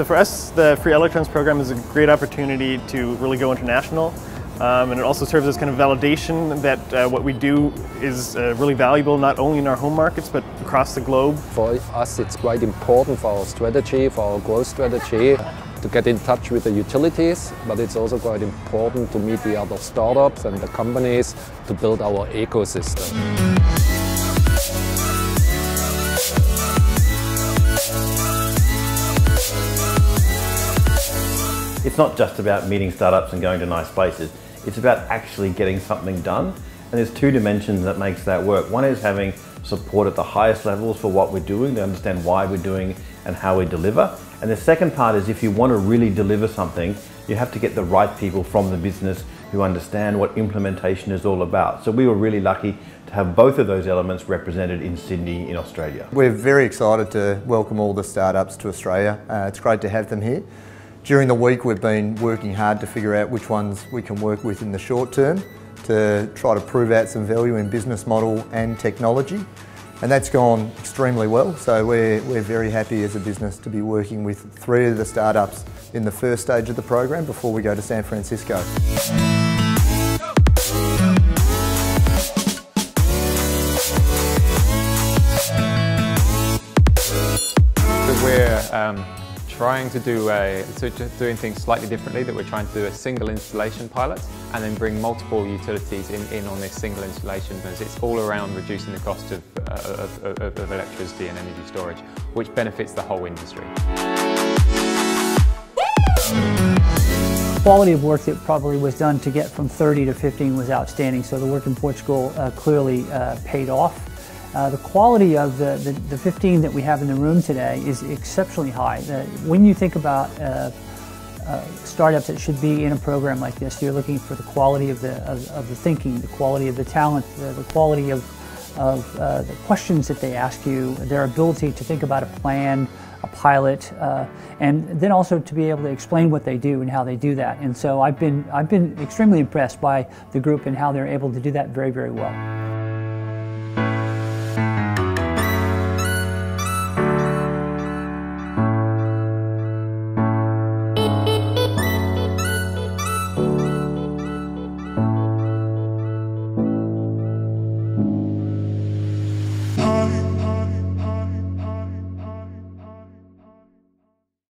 So for us, the Free Electrons program is a great opportunity to really go international. Um, and it also serves as kind of validation that uh, what we do is uh, really valuable not only in our home markets but across the globe. For us it's quite important for our strategy, for our growth strategy to get in touch with the utilities, but it's also quite important to meet the other startups and the companies to build our ecosystem. Not just about meeting startups and going to nice places. It's about actually getting something done. And there's two dimensions that makes that work. One is having support at the highest levels for what we're doing, to understand why we're doing and how we deliver. And the second part is if you want to really deliver something, you have to get the right people from the business who understand what implementation is all about. So we were really lucky to have both of those elements represented in Sydney in Australia. We're very excited to welcome all the startups to Australia. Uh, it's great to have them here. During the week we've been working hard to figure out which ones we can work with in the short term to try to prove out some value in business model and technology. And that's gone extremely well, so we're, we're very happy as a business to be working with three of the startups in the first stage of the program before we go to San Francisco. We're um, trying to do a, so doing things slightly differently, that we're trying to do a single installation pilot and then bring multiple utilities in, in on this single installation because it's all around reducing the cost of, uh, of, of, of electricity and energy storage, which benefits the whole industry. quality of work that probably was done to get from 30 to 15 was outstanding, so the work in Portugal uh, clearly uh, paid off. Uh, the quality of the, the, the, 15 that we have in the room today is exceptionally high. The, when you think about uh, uh, startups that should be in a program like this, you're looking for the quality of the, of, of the thinking, the quality of the talent, the, the quality of, of uh, the questions that they ask you, their ability to think about a plan, a pilot, uh, and then also to be able to explain what they do and how they do that. And so I've been, I've been extremely impressed by the group and how they're able to do that very, very well.